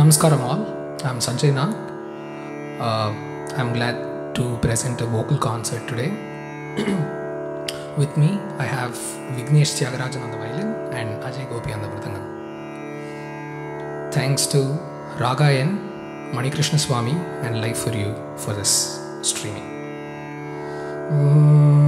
Namaskaram all, I'm Sanjay Nag. Uh, I'm glad to present a vocal concert today. With me, I have Vignesh Tyagarajan on the violin and Ajay Gopi on the mridangam. Thanks to Raga Manikrishna Swami and Life for You for this streaming. Mm.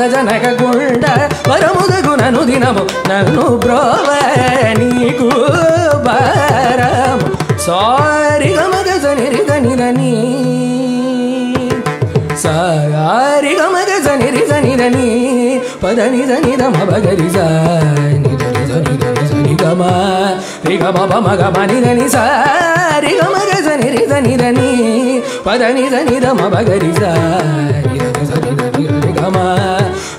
పదజనక గుండ వరముదగునను దినము నన్ను బ్రోవ నీకు భారము. సారి గమగజ నిరిగ నిరని సారి గమగ జనిరి నిరని పద నిజ నిద మగరిజ నిద నిజ నిద నిజ నిగమ రిగ బబ మగ మనిద నిజ రిగ మగజ నిరిజ నిరని పద నిజ నిద మగరిజ నిద నిజ నిద నిరని గమ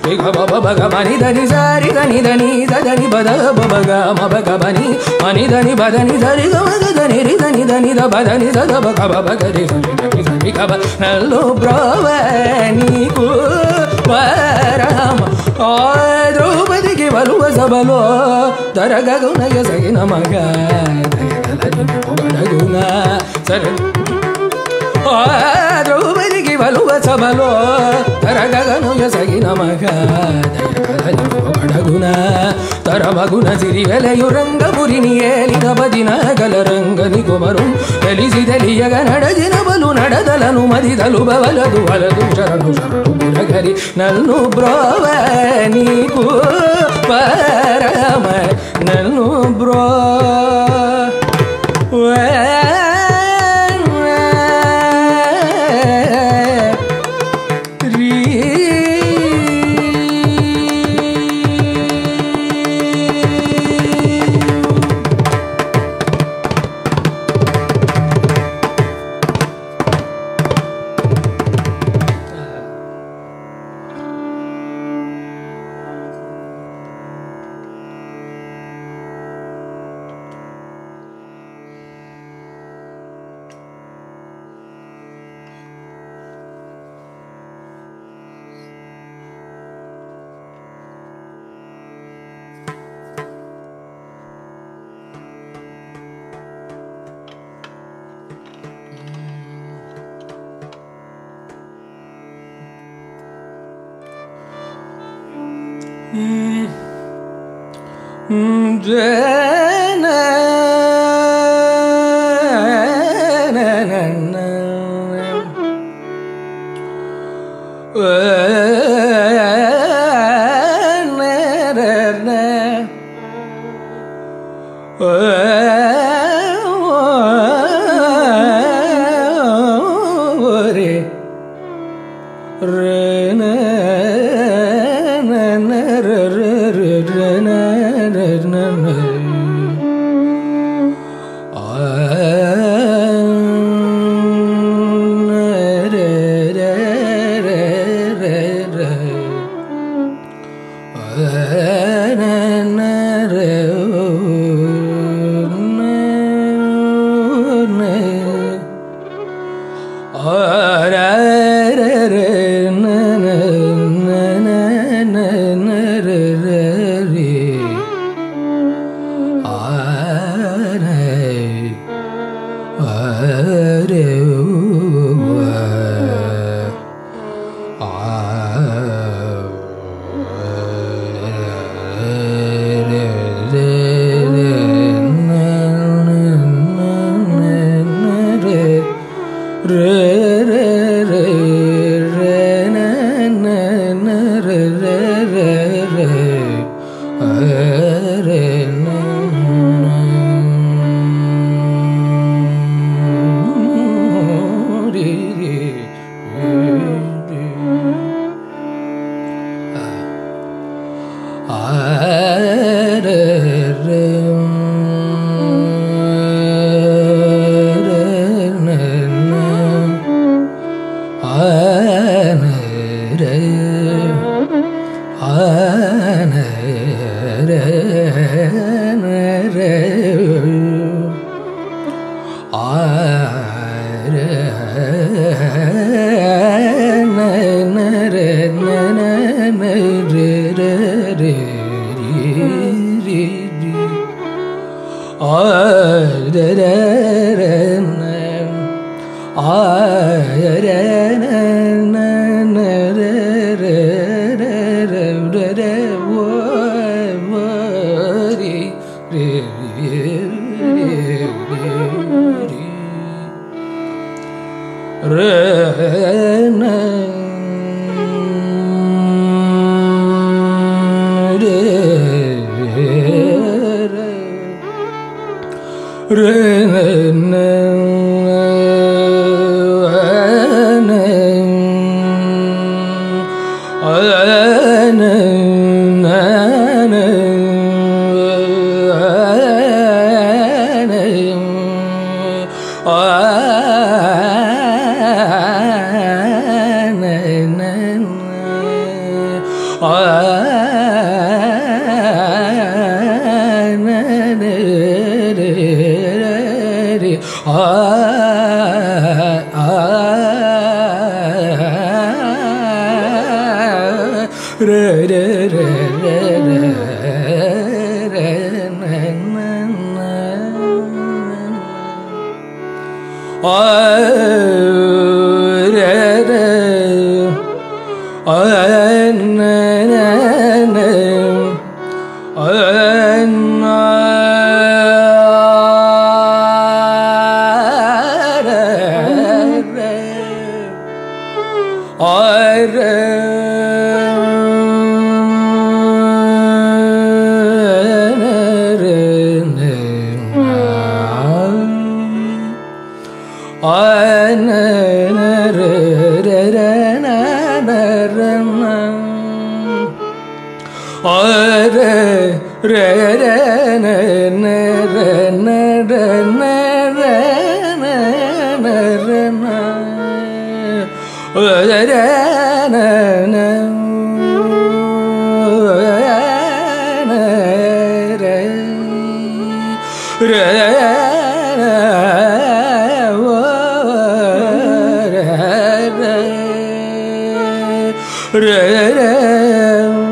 దిగ బబ బగ మని దని సారి దని దని దని బద బబగ మబగ బని మని దని బదని దరి గమగ దని రి దని దని ద బదని ద ద బగ బబగ రి దని దని దని గబ నల్లు బ్రవ నీకు పరమ ఆ ద్రౌపదికి వలువ సభలో దరగగునయ సగిన మగ దయగల జన సరే వలువ సభలో తరగగను ఎసగి నమగ దయగలగున తరమగున సిరి వెలయు రంగపురిని ఏలిన భజిన గల రంగని కుమరు తెలిసి తెలియగ నడజిన బలు నడదలను మదిదలు బవలదు వలదు శరణు శరణు గురగరి నన్ను బ్రోవ నీకు పరమ నన్ను బ్రో na Yeah.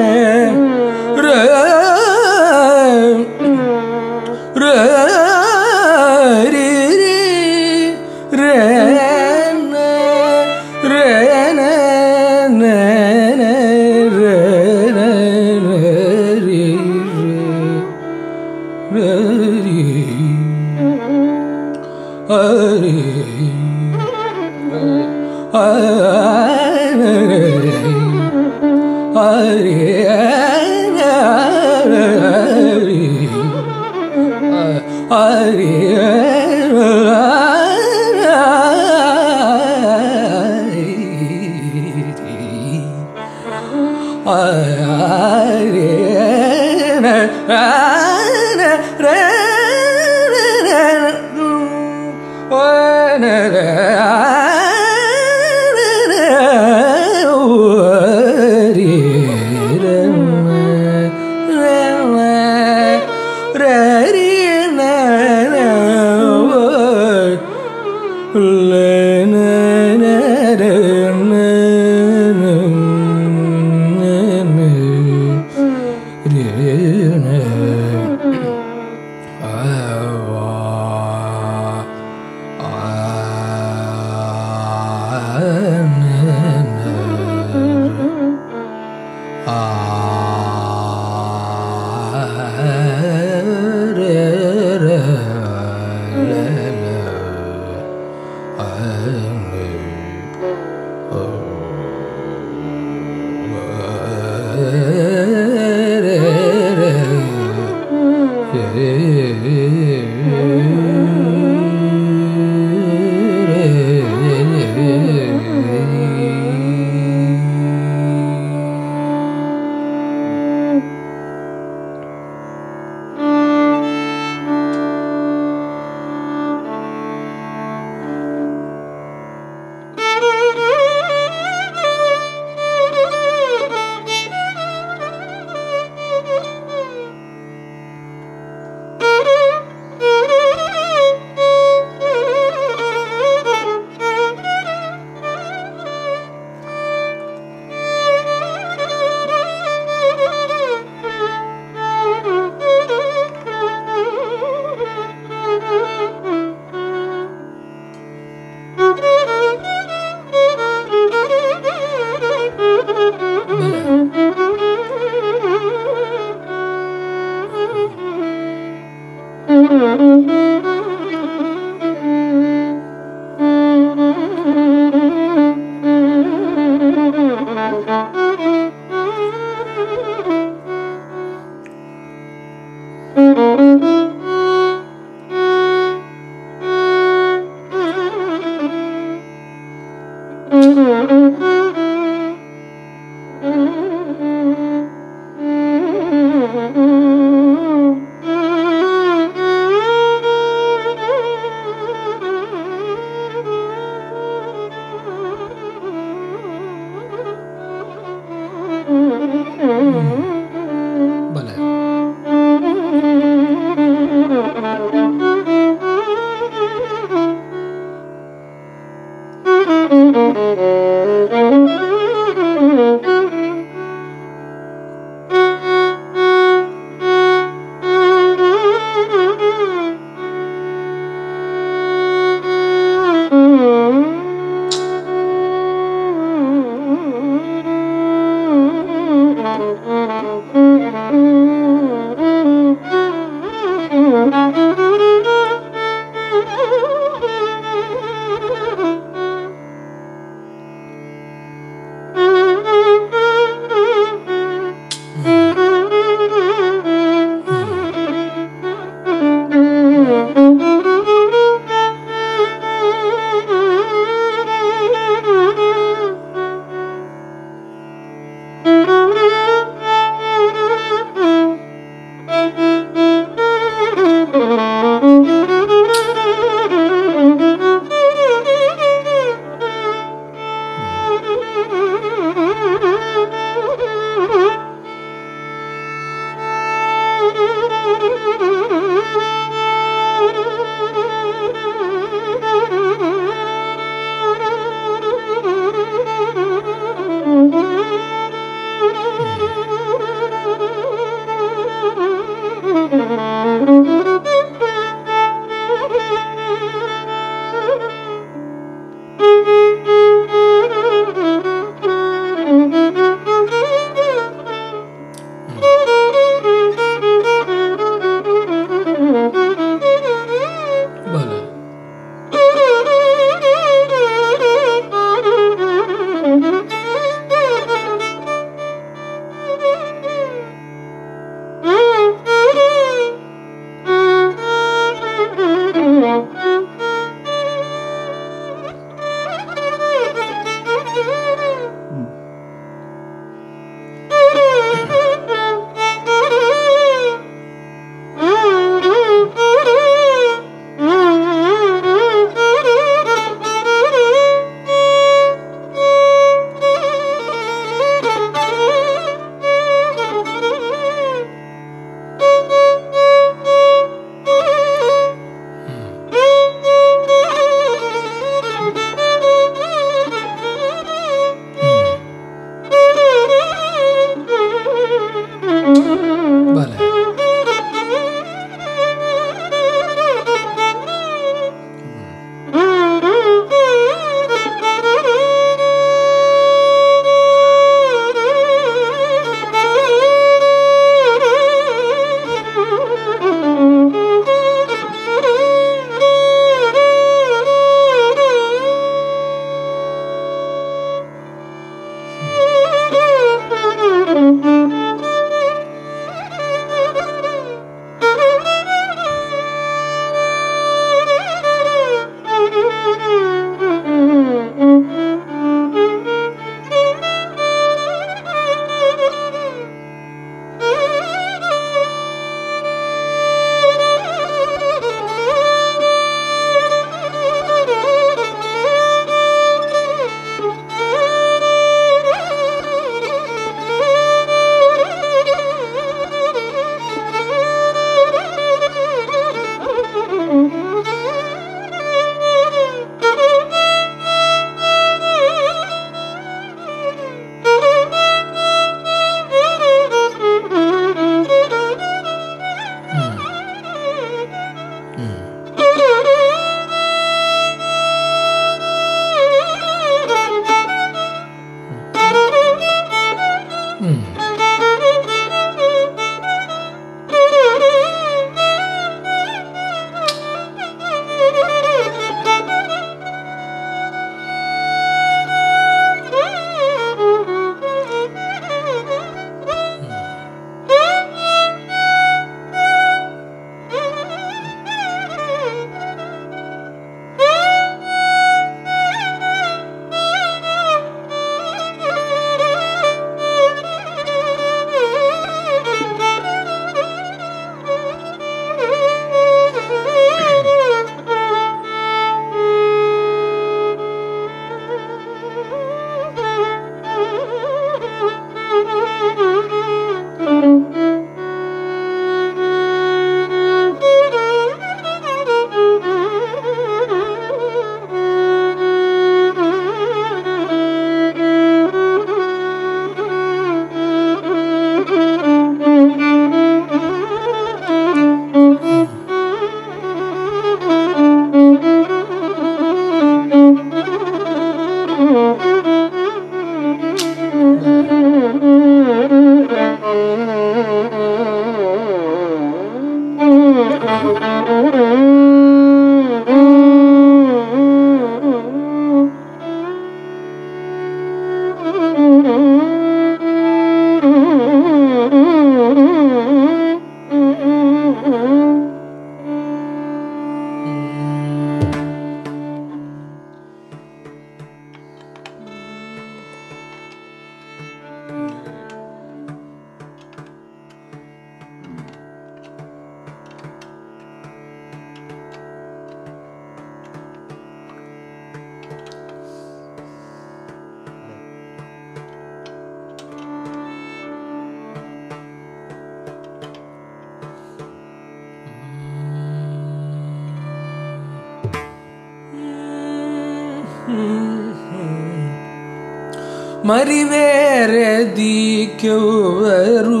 മറിവേരദിക്കവരു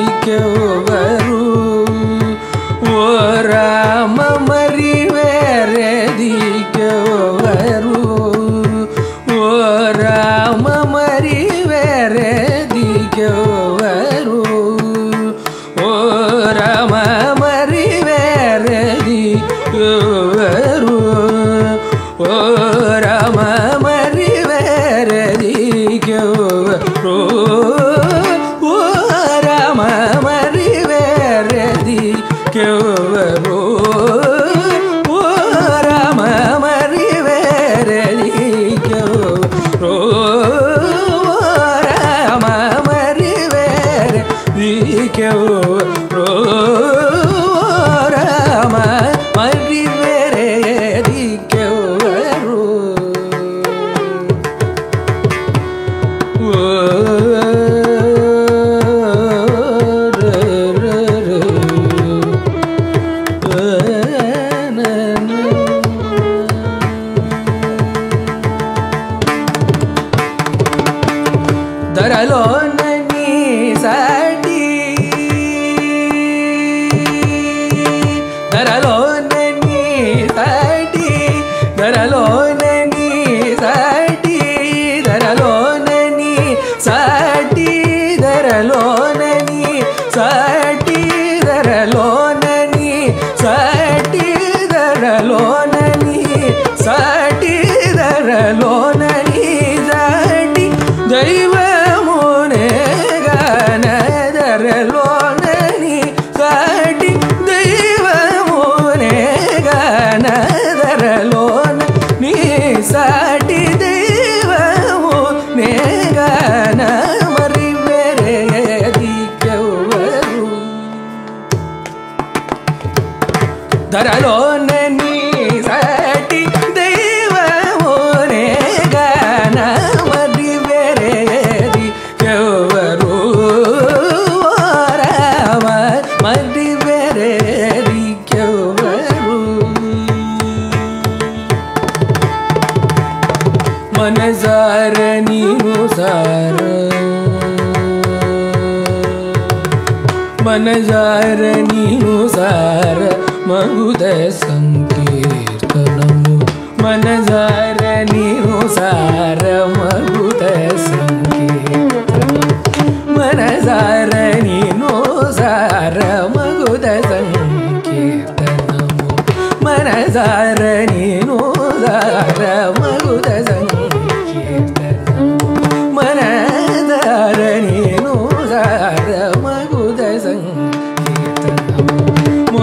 മറിവേരദിക്കവരു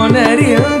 মনের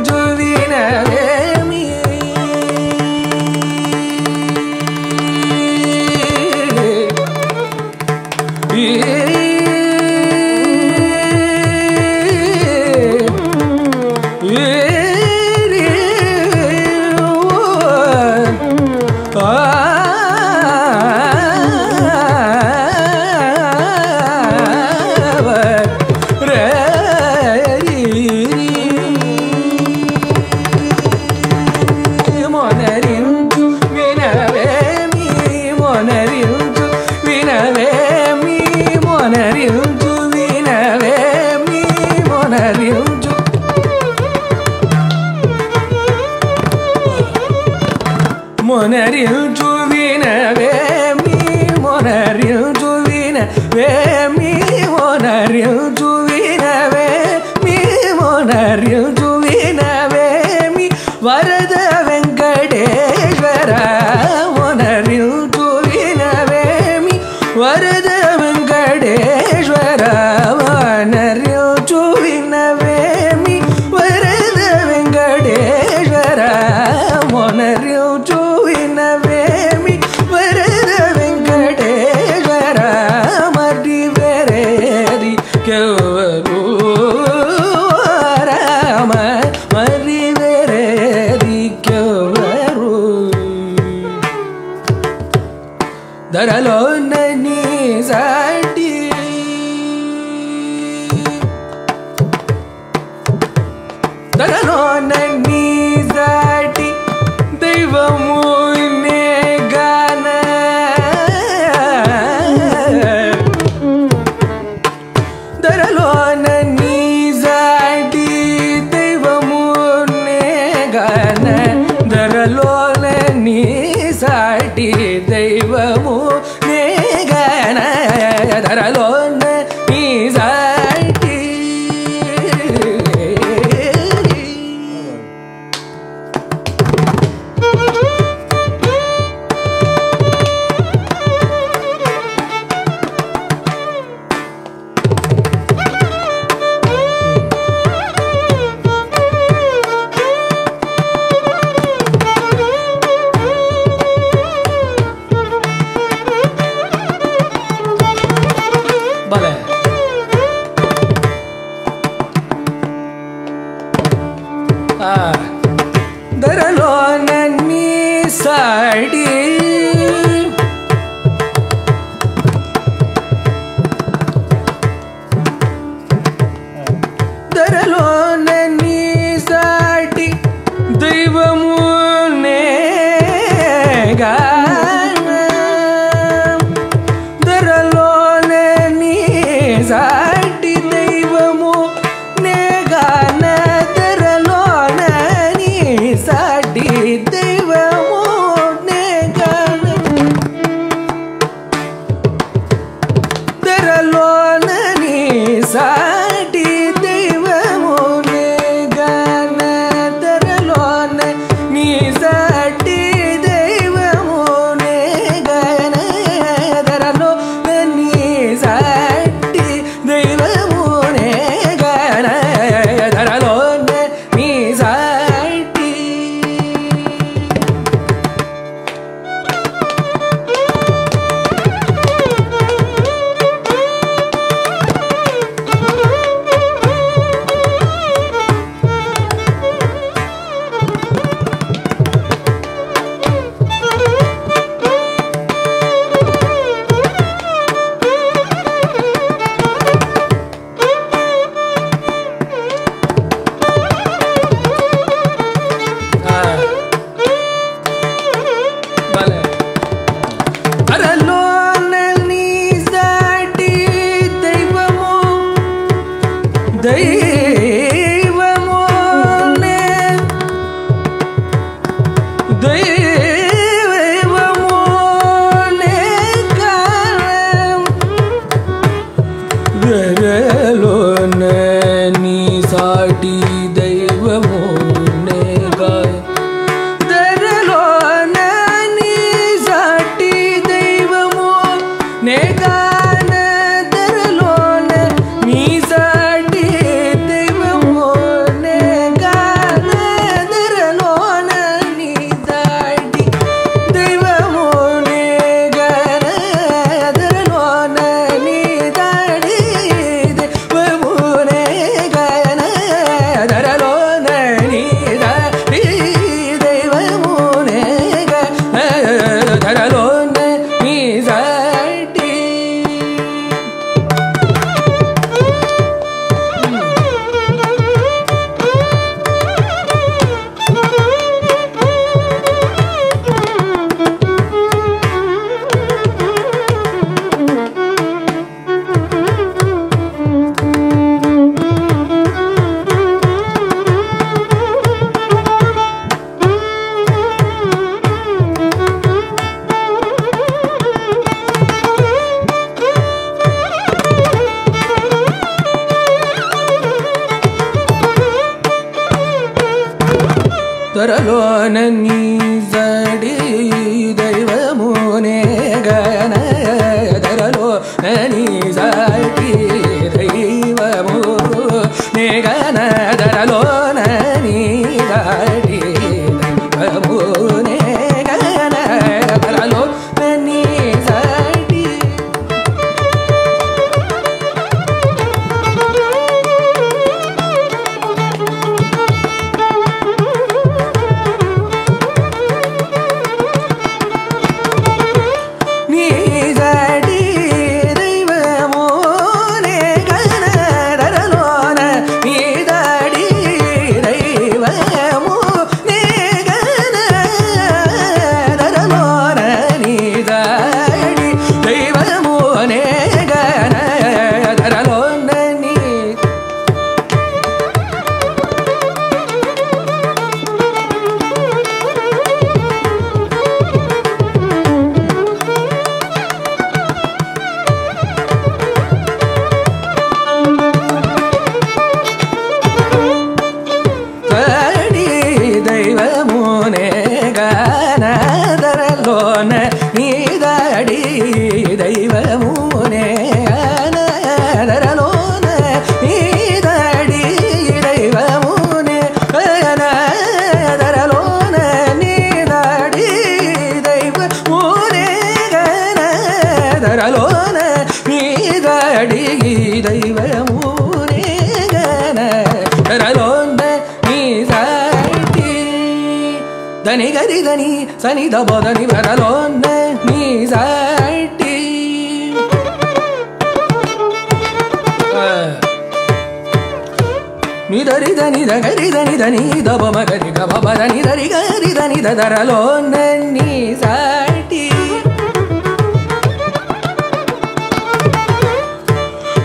కరలో నన్ని సాటి.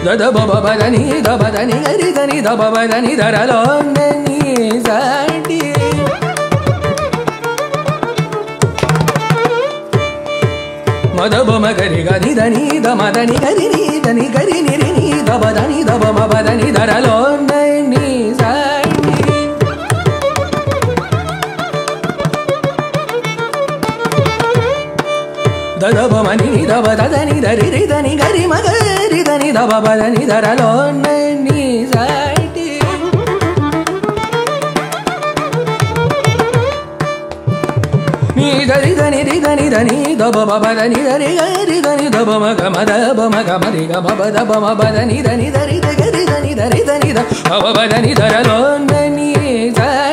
దబబదని దబదని గరిదని దబబదని ధరలో నన్ని సాటి. మదబమ గరి గని దని దమదని గరి దని గరి నిరి నీ దబదని దబమబదని ధరలో దబ దదని దరి రి దని గరి మగరి దని దబ బదని దరలో నీ సాటి నీ దరి దని రి దని దని దబ బబ దని దరి గరి దని దబ మగ మద బ మగ మరి గ బబ దబ మ బదని దని దరి ద గరి దని దరి దని ద బబ బదని దరలో నీ సాటి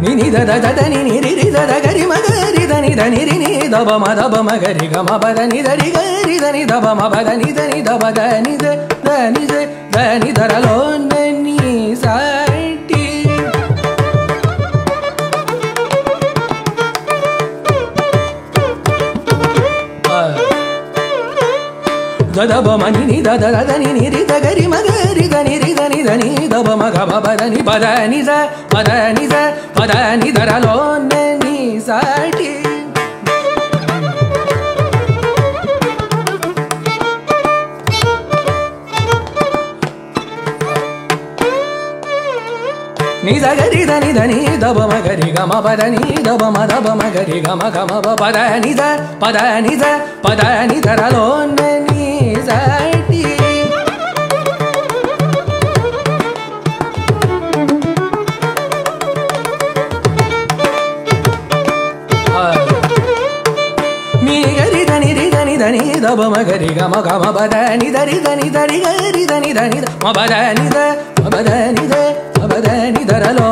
నిరి ని ని ద ద ద ని ని రి రి ద ద గరి మ గరి ద ని ద ని రి మ దబ మ గరి గ మ పద ని దరి గరి దని దబ మ పద ని దని దబ దని ద దని ద దని దరలో నని సాటి దదబ మని ని దద దద ని ని రి ద గరి మ గరి దని రి దని దని దబ మ గ బ పద ని ನಿ ದ ಗರಿ ದ ನಿ ದ ನಿ ದ ಬ ಮ ಗರಿ ಗ ಮ ಪದ ನಿ ದ ಬ ಮ ದ ಬ ಮ ಗರಿ ಗ ಮ ಗ ಮ ಬ ಪದ ನಿ ದ ಪದ ನಿ ದ ಪದ ನಿ ದ ರ ಲೋ ನ ನಿ ಸ ಟಿ ನಿ ಗರಿ ದ ನಿ ರಿ ದ ನಿ ದ ನಿ ದ ಬ ಮ ಗರಿ ಗ ಮ ಗ ಮ ಪದ ನಿ ದ ರಿ ದ ನಿ ದ ರಿ ಗ ರಿ ದ ನಿ ದ ನಿ ದ ಮ ಪದ నిధరలో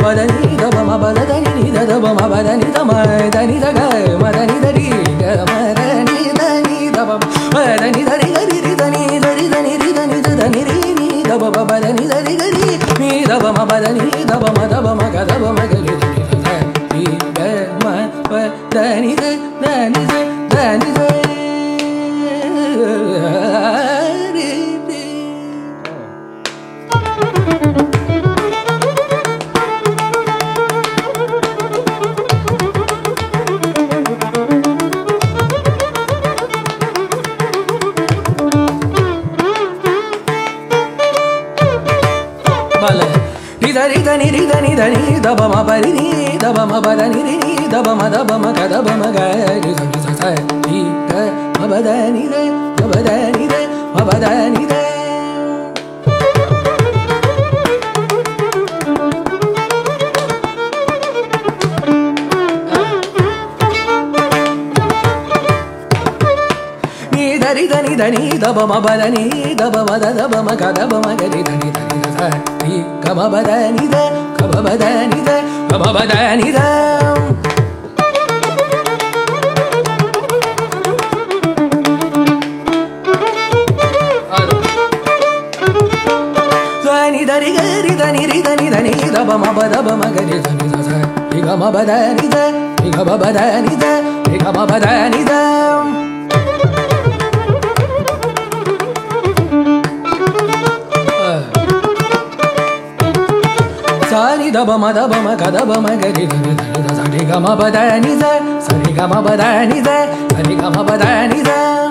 ద బ మ బ ద ని ద బ మ బ ద ద ని ని ద ద బ మ బ ద ని ద మ ద ని ద గ మ ద ని ద రి గ మ ద ని ద ని ద బ మ ద ని ద రి గ రి రి ద ని ద రి ద ని రి ద ని ద ద ని రి ని ద బ బ బ ద ని ద రి గ రి ని ద బ మ బ ద ని ద బ మ ద బ మ గ the ni da ga ma ba da ni da Dani dari ga ma ba da ni da ri ga ma ba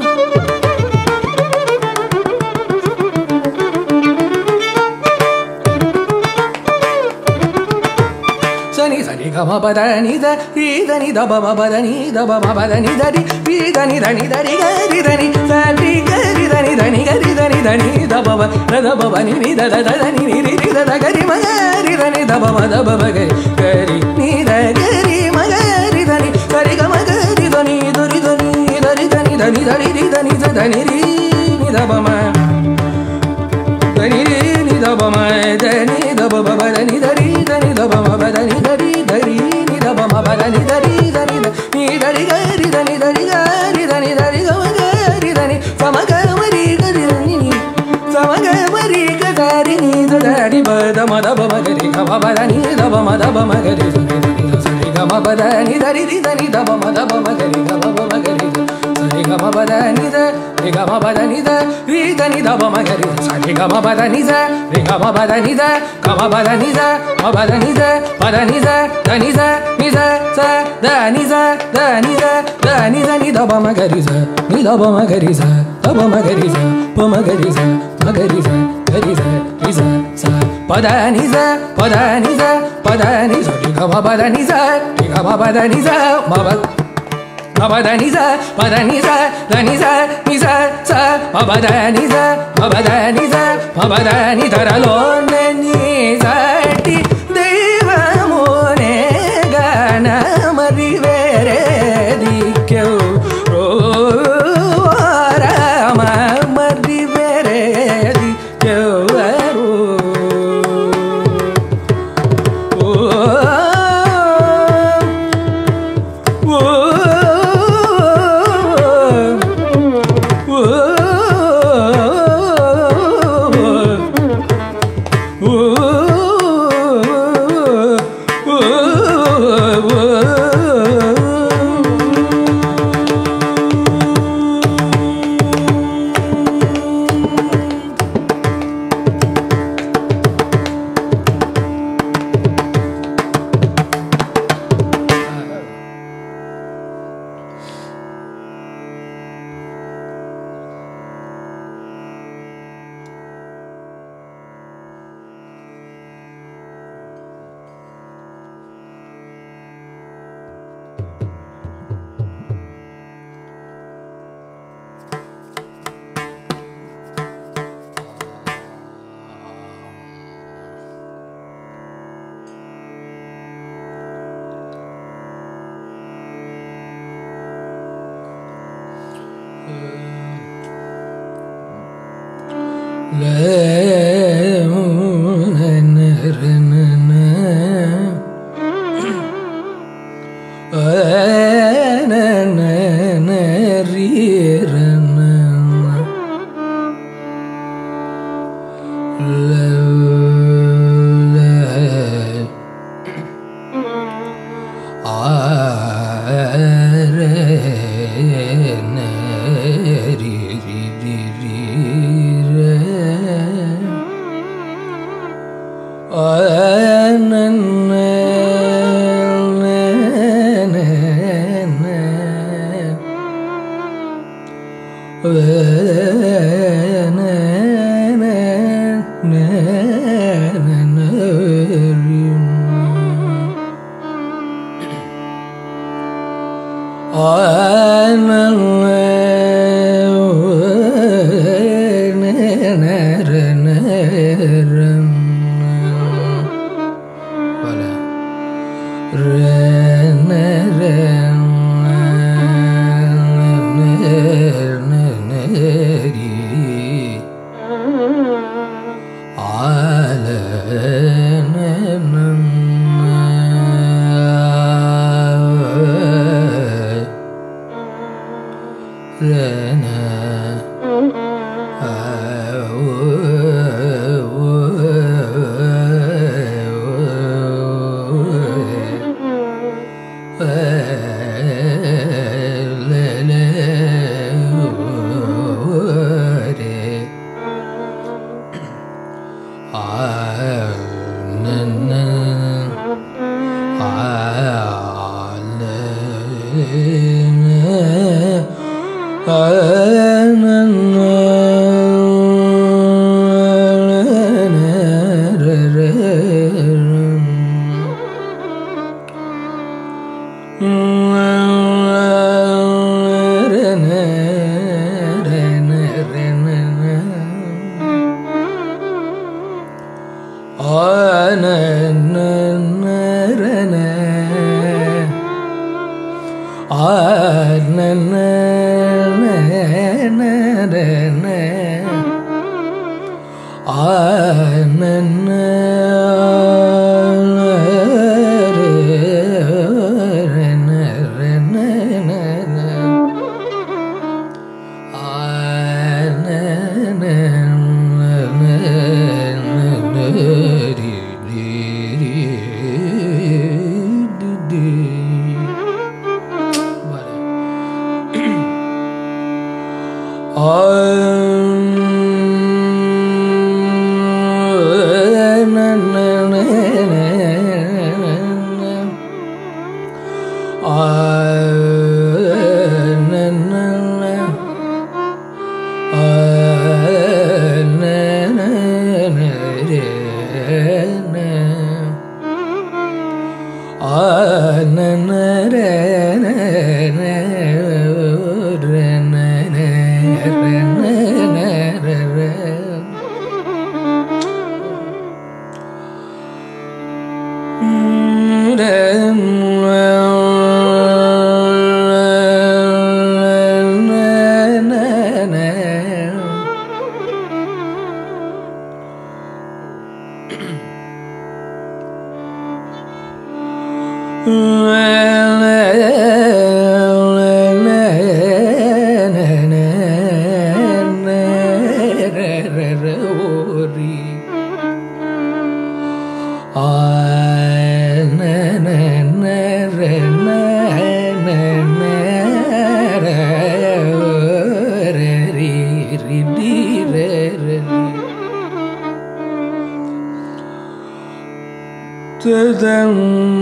Sani da ba ma da ba ma ga da ba ma ga ri dani dani da sa ri ga ma ba da ni da sa ri ga ma ba da ni da sa ri ga ma ba da ni da Sani sani ga ma ba da ni da ri da ni da ba ma ba da ni da ba ma ba da ni da ri ri da ni da ni da ri ga ri da ni sa ri ga ri da ni da ni ga ri da ni da ni da ba ba da da ba ba ni ni da da da da ni ni ri ri da da ga ri ma ga ri da ni da ba ma da ba ba ga ri ga ri ni da ga ri ma ga ri da ni sa ri ga ma ga ri da ni da ri da మగని దరి దని నీ దరి గరి దని దరి గరి దని దరి గమ గరి దని సమగ మరి గరి ని సమగ మరి గరి నీ దరి బద మద బమ గరి గమ బద నీ దమ మద బమ గరి గమ బద నీ దరి దని దమ మద బమ గరి గమ బమ గరి ri ga da ri ni da da ri ba da ma da ba ma ga ri ga ma ba da ni da ba ma da ba ma ga ri da ni da ni da sa ri ga ma ba da ni da ri ri da ni da ba ma da ba ma ga ri ga ma ba ma ga ri da sa ri ga ma ba da ni da ri ga ma ba da ni da ri da ni da ba ma ga ri sa ri ga ma ba da ba da ni da ma ba da ni da ba da ni da ba da ni da da ni da ni da sa da ni da da ni da da ni da ni da ba ni da ba da ba ba ma ga ri sa ga ri sa ri 最真。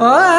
Oh,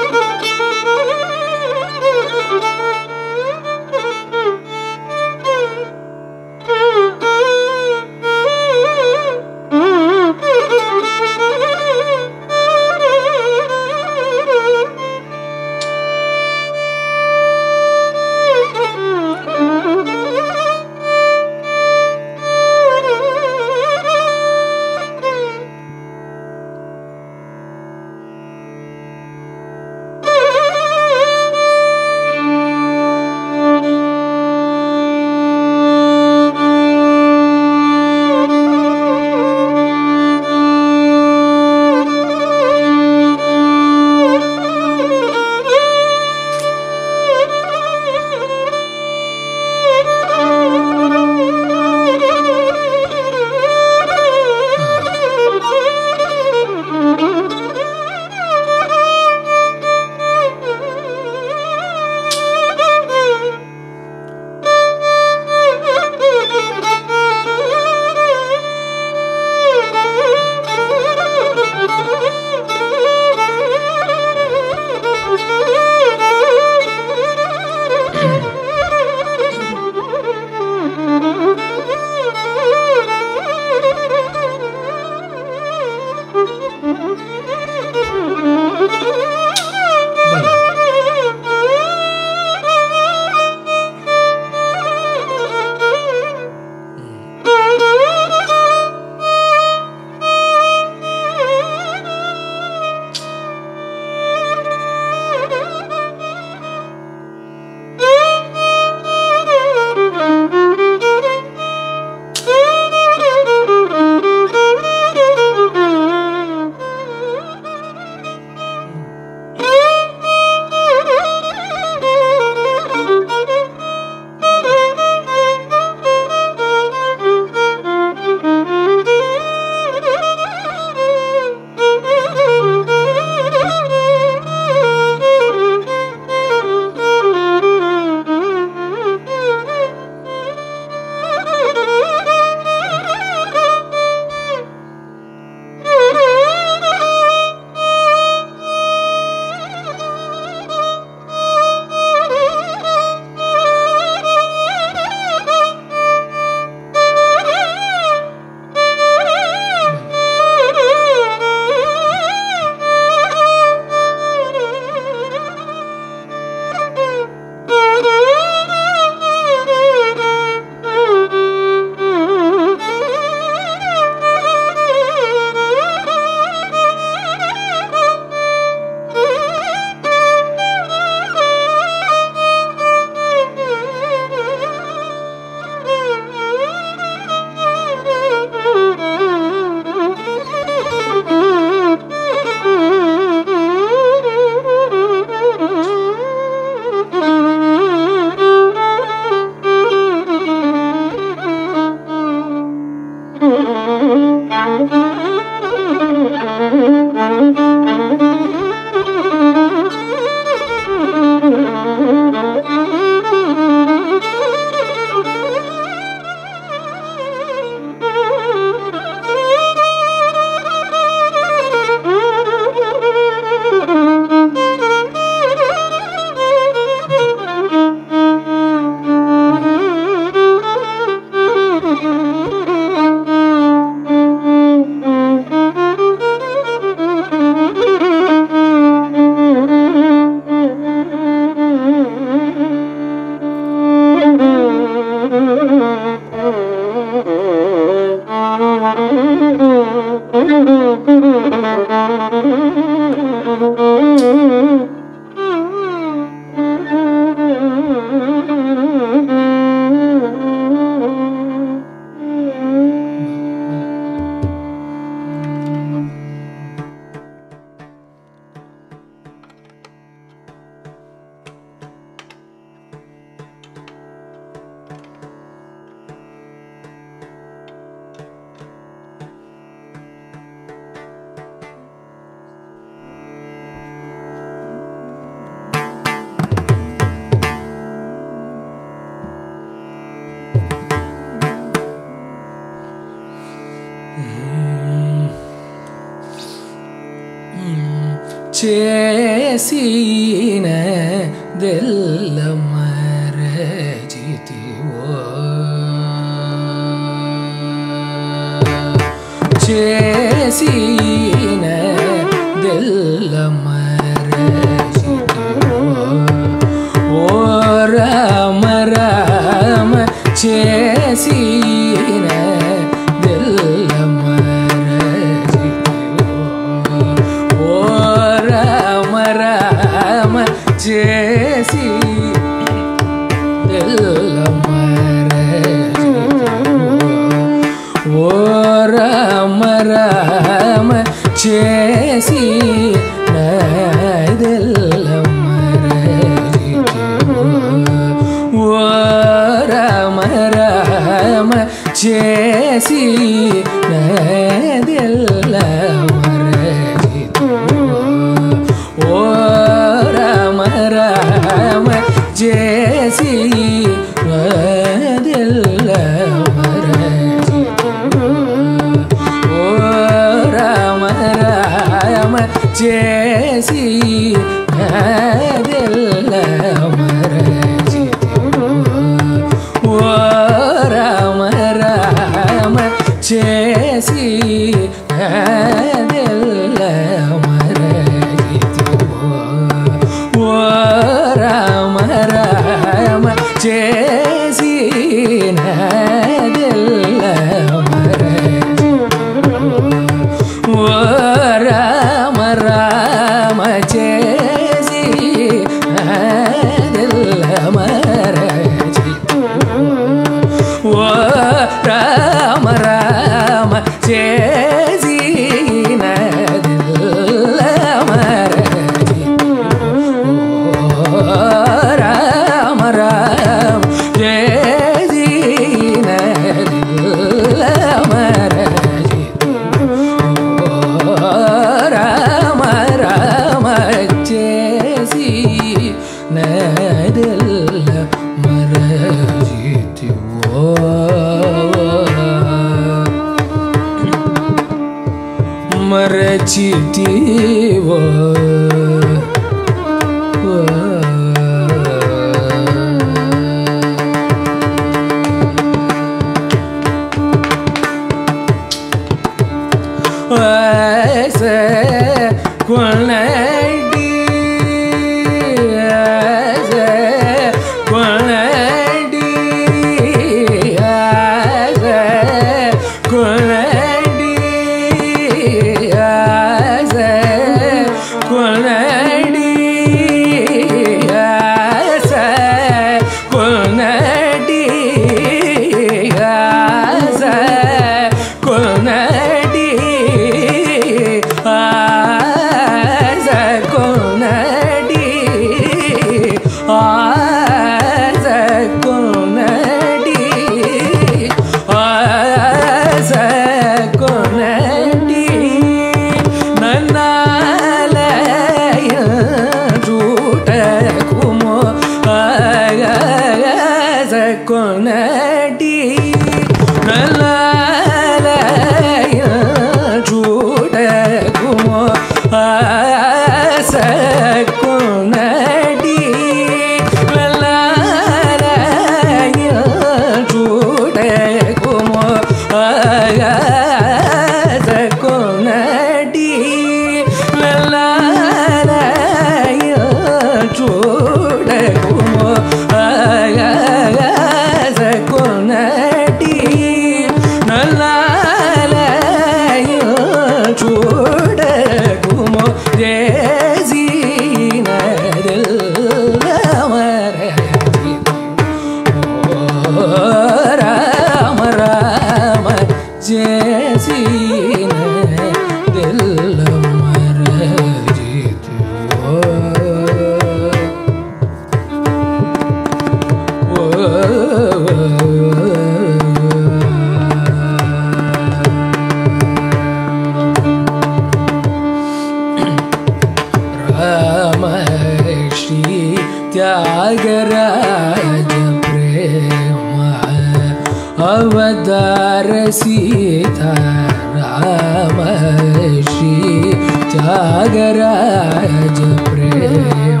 Tyagaraja प्रेम।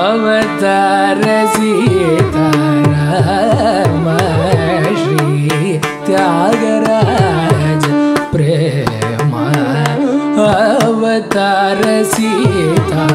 अवतार राम श्री त्यागराज प्रेम। अवतार सीता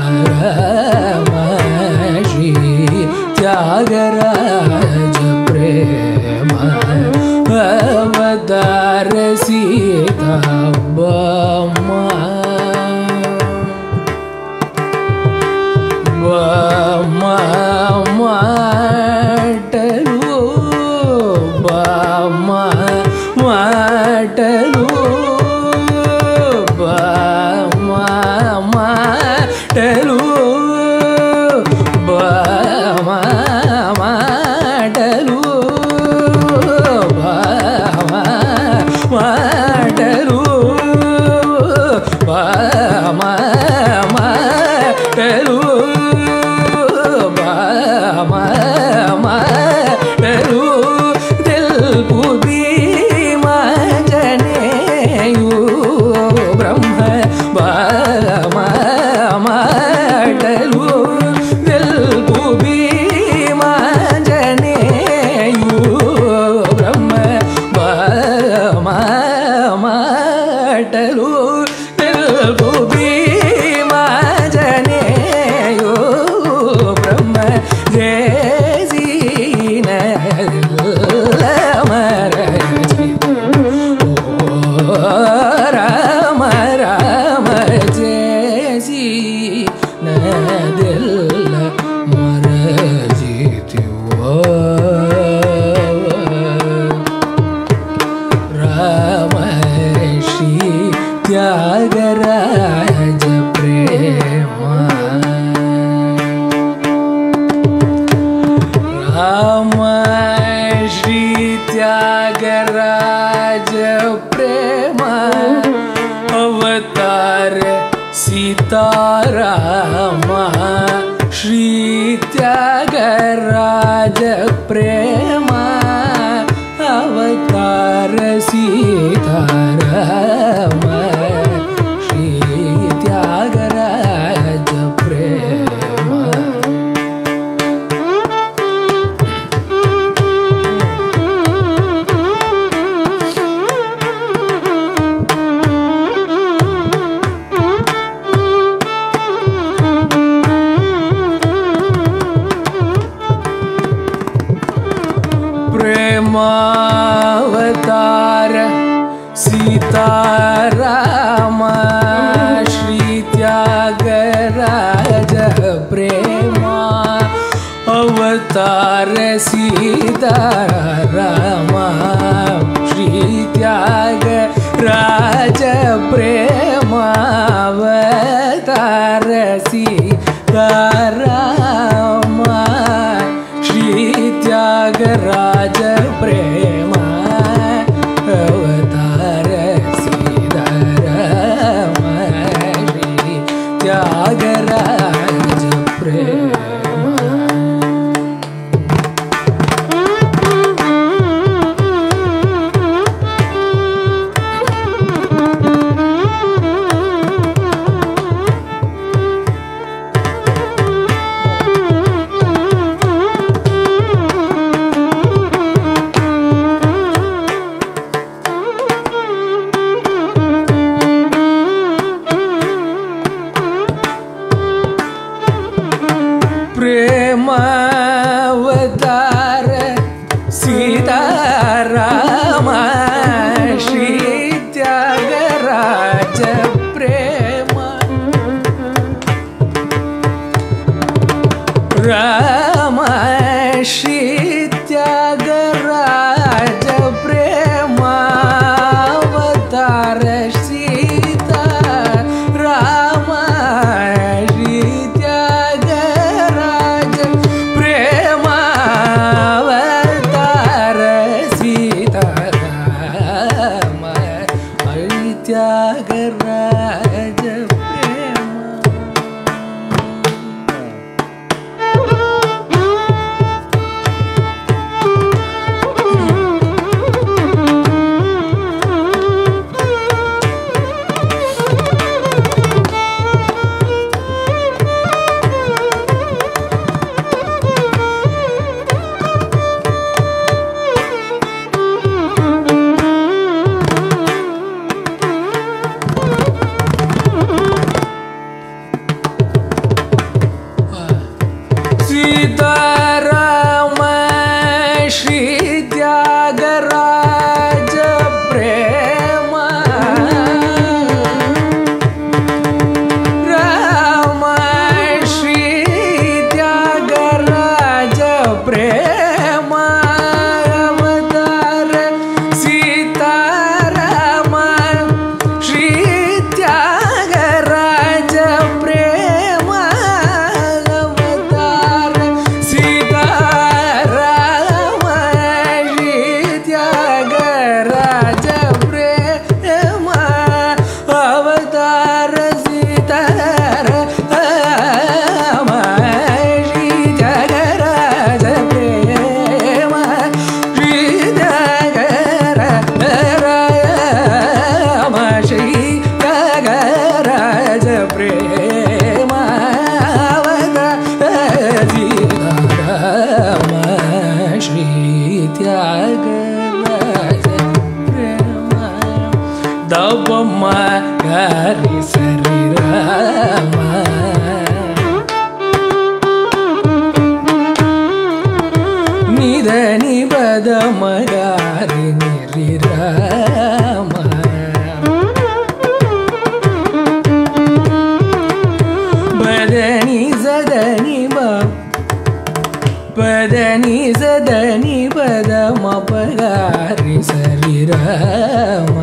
ವಿರಮ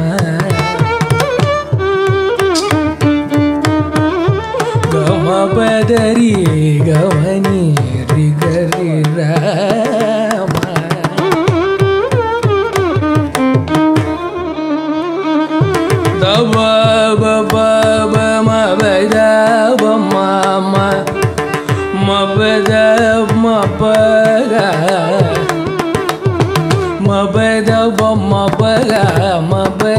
ಗಮ ಬದರಿ ಗಮನಿ ಮ ಬ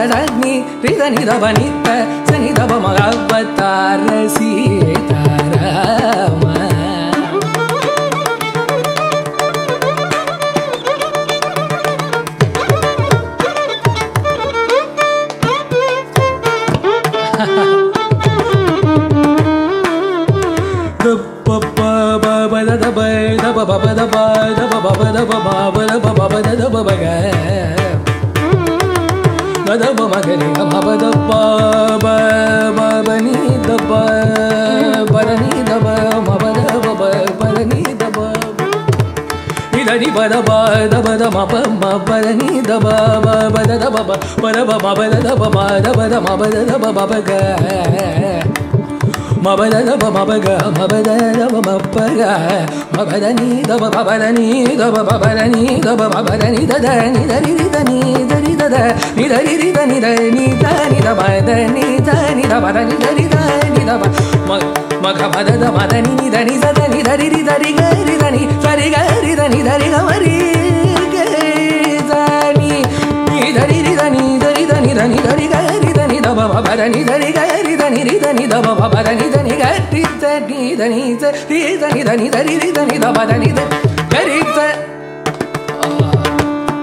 ನಿ ರಿದ ನಿಧವ ನಿತ್ತ ಸನಿಧವ ಮಗ ಅವತಾರ ಸೀತಾರ மரப மபல தப மரப மபல தப மபக மபல தப மபக மபல தப மப்பக மபல நீ தப மபல நீ தப மபல நீ தப மபல நீ தத நீ தரி ரித நீ தரி தத நீ தரி ரித நீ தரி நீ த நீ தப த நீ த நீ தப த நீ தரி த நீ தப மக మగ పద మదని నిదని సదని దరి దరి గరి దని సరి గరి దని దరి గమరీ దని దరి దని దని దరి గ రి దని దబ మబ దని దరి గ రి దని రి దని దబ మబ దని దని గ రి దని దని ద రి దని దని దరి రి దని దబ దని ద గరి ద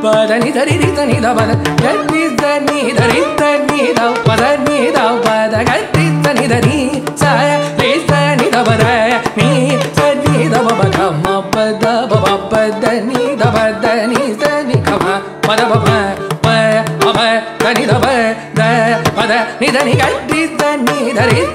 పదని ధరి రి దని ద పద గట్టి దని ధరి దని ద పద ని ద పద గట్టి దని ధరి సాయ రి దని ద పద ని సని ద బ గ మ పద బ బ పద ని நிதனி கட்டி தண்ணி தரித்த